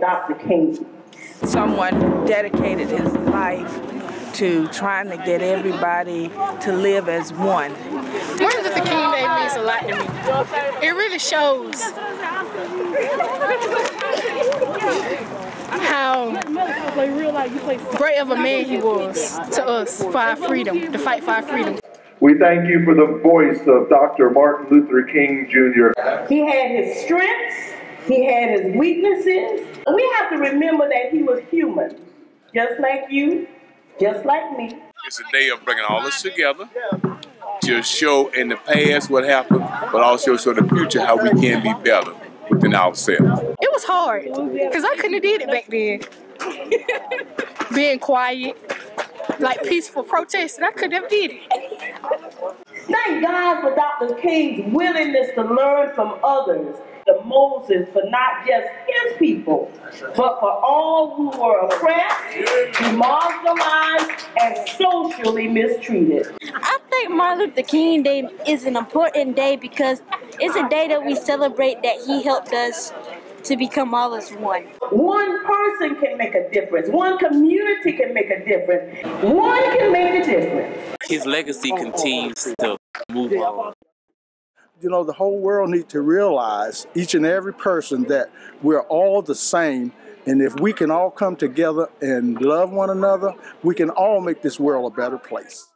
Dr. King. Someone who dedicated his life to trying to get everybody to live as one. Martin Luther King Day means a lot to me. It really shows how great of a man he was to us for our freedom, to fight for our freedom. We thank you for the voice of Dr. Martin Luther King Jr. He had his strengths, he had his weaknesses. We have to remember that he was human, just like you, just like me. It's a day of bringing all us together to show in the past what happened, but also show the future how we can be better within ourselves. It was hard because I couldn't have did it back then. Being quiet, like peaceful protesting, I couldn't have did it. Thank God for Dr. King's willingness to learn from others. The Moses for not just his people, but for all who were oppressed, marginalized, and socially mistreated. I think Martin Luther King Day is an important day because it's a day that we celebrate that he helped us to become all as one. One person can make a difference. One community can make a difference. One can make. His legacy continues to move on. You know, the whole world needs to realize, each and every person, that we're all the same. And if we can all come together and love one another, we can all make this world a better place.